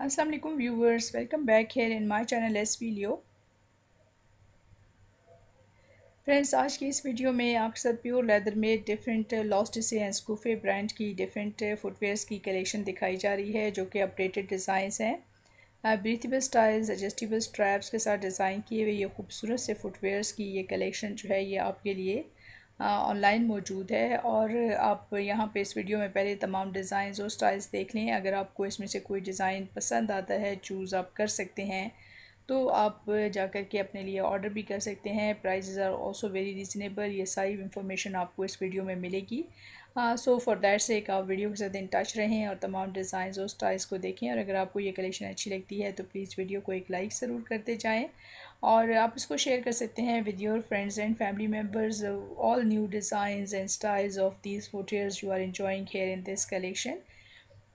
वालेकुम viewers, welcome back here in my channel S video friends, आज की इस वीडियो में आपके साथ प्योर लेदर में डिफरेंट लॉस्ट से एंड स्कूफे ब्रांड की डिफरेंट फुटवेयर्स की कलेक्शन दिखाई जा रही है, जो कि अपडेटेड डिज़ाइंस हैं। ब्रीथेबल स्टाइल्स एडजस्टेबल स्ट्रैप्स के साथ डिज़ाइन किए हुए ये खूबसूरत से फुटवेयर्स की ये कलेक्शन जो है, ये आपके लिए ऑनलाइन मौजूद है और आप यहाँ पे इस वीडियो में पहले तमाम डिज़ाइन और स्टाइल्स देख लें। अगर आपको इसमें से कोई डिज़ाइन पसंद आता है चूज़ आप कर सकते हैं। तो आप जा कर के अपने लिए ऑर्डर भी कर सकते हैं। Prices are also very reasonable ये सारी इन्फॉर्मेशन आपको इस वीडियो में मिलेगी। सो फॉर दैट से एक आप वीडियो के साथ इन टच रहें और तमाम डिज़ाइन और स्टाइल्स को देखें और अगर आपको ये कलेक्शन अच्छी लगती है तो प्लीज़ वीडियो को एक लाइक ज़रूर करते जाएँ और आप इसको शेयर कर सकते हैं with your friends and family members all new design and styles of these footwears you are enjoying here in this collection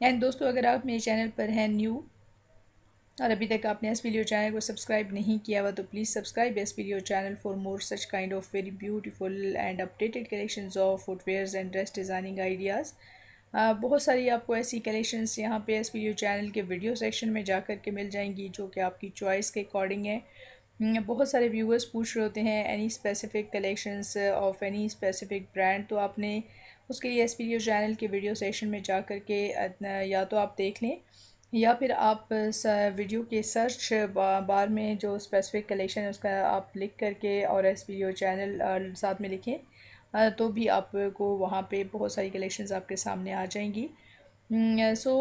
and दोस्तों अगर आप मेरे चैनल पर हैं न्यू और अभी तक आपने एस पी वीडियो चैनल को सब्सक्राइब नहीं किया हुआ तो please subscribe S P video channel for more such kind of very beautiful and updated collection of footwears and dress designing ideas. बहुत सारी आपको ऐसी कलेक्शंस यहाँ पे एस पी वीडियो चैनल के वीडियो सेक्शन में जा कर के मिल जाएँगी जो कि आपकी चॉइस के अकॉर्डिंग है। हम्म, बहुत सारे व्यूअर्स पूछ रहे होते हैं any specific collections of any specific brand तो आपने उसके लिए एस पी वीडियो चैनल के वीडियो सेक्शन में जा कर के या तो आप देख लें। या फिर आप वीडियो के सर्च बार में जो स्पेसिफिक कलेक्शन है, उसका आप लिख करके और एस वीडियो चैनल साथ में लिखें। तो भी आपको वहाँ पे बहुत सारी कलेक्शंस आपके सामने आ जाएँगी। सो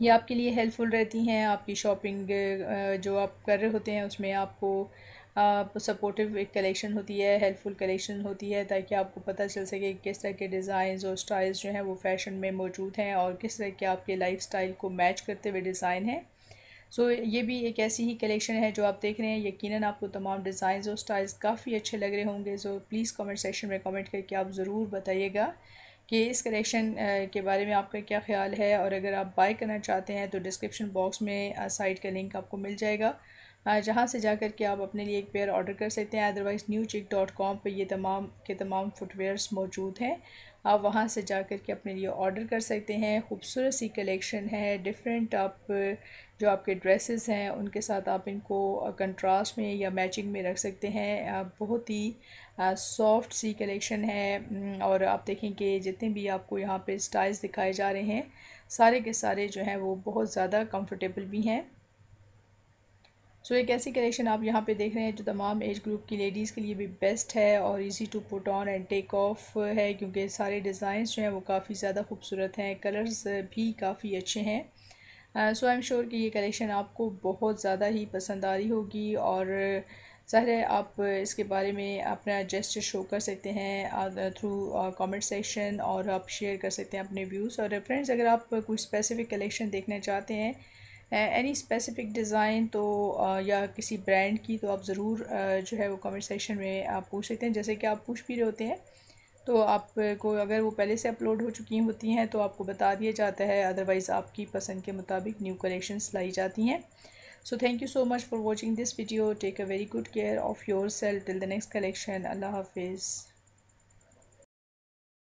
ये आपके लिए हेल्पफुल रहती हैं आपकी शॉपिंग जो आप कर रहे होते हैं उसमें आपको सपोर्टिव एक कलेक्शन होती है हेल्पफुल कलेक्शन होती है ताकि आपको पता चल सके किस तरह के डिज़ाइन और स्टाइल्स जो हैं वो फ़ैशन में मौजूद हैं और किस तरह के आपके लाइफ स्टाइल को मैच करते हुए डिज़ाइन हैं। सो so, ये भी एक ऐसी ही कलेक्शन है जो आप देख रहे हैं। यकीनन आपको तमाम डिज़ाइन और स्टाइल्स काफ़ी अच्छे लग रहे होंगे। सो प्लीज़ कमेंट सेक्शन में कमेंट करके आप ज़रूर बताइएगा। कि इस कलेक्शन के बारे में आपका क्या ख्याल है? और अगर आप बाय करना चाहते हैं तो डिस्क्रिप्शन बॉक्स में साइट का लिंक आपको मिल जाएगा। जहाँ से जाकर के आप अपने लिए एक पेयर ऑर्डर कर सकते हैं। Otherwise Newchic dot com पर ये तमाम, के तमाम फुटवेयर्स मौजूद हैं। आप वहाँ से जा कर के अपने लिए ऑर्डर कर सकते हैं। खूबसूरत सी कलेक्शन है डिफरेंट आप, जो आपके ड्रेसेस हैं, उनके साथ आप इनको कंट्रास्ट में या मैचिंग में रख सकते हैं। बहुत ही सॉफ्ट सी कलेक्शन है। और आप देखें कि जितने भी आपको यहाँ पे स्टाइल्स दिखाए जा रहे हैं, सारे के सारे जो हैं वो बहुत ज़्यादा कंफर्टेबल भी हैं। सो so, एक ऐसी कलेक्शन आप यहाँ पे देख रहे हैं जो तमाम एज ग्रुप की लेडीज़ के लिए भी बेस्ट है और easy to put on and take off है क्योंकि सारे डिज़ाइंस जो हैं वो काफ़ी ज़्यादा खूबसूरत हैं कलर्स भी काफ़ी अच्छे हैं। सो आई एम श्योर कि ये कलेक्शन आपको बहुत ज़्यादा ही पसंद आ रही होगी और ज़ाहिर है आप इसके बारे में अपना जेस्ट शो कर सकते हैं थ्रू कमेंट सेक्शन और आप शेयर कर सकते हैं अपने व्यूज़ और फ्रेंड्स अगर आप कोई स्पेसिफ़िक कलेक्शन देखना चाहते हैं एनी स्पेसिफ़िक डिज़ाइन तो या किसी ब्रांड की तो आप ज़रूर जो है वो कमेंट सेक्शन में आप पूछ सकते हैं। जैसे कि आप पूछ भी रहे होते हैं तो आपको अगर वो पहले से अपलोड हो चुकी होती हैं तो आपको बता दिया जाता है। अदरवाइज़ आपकी पसंद के मुताबिक न्यू कलेक्शंस लाई जाती हैं। So thank you so much for watching this video take a very good care of your self till the next collection अल्लाह हाफिज़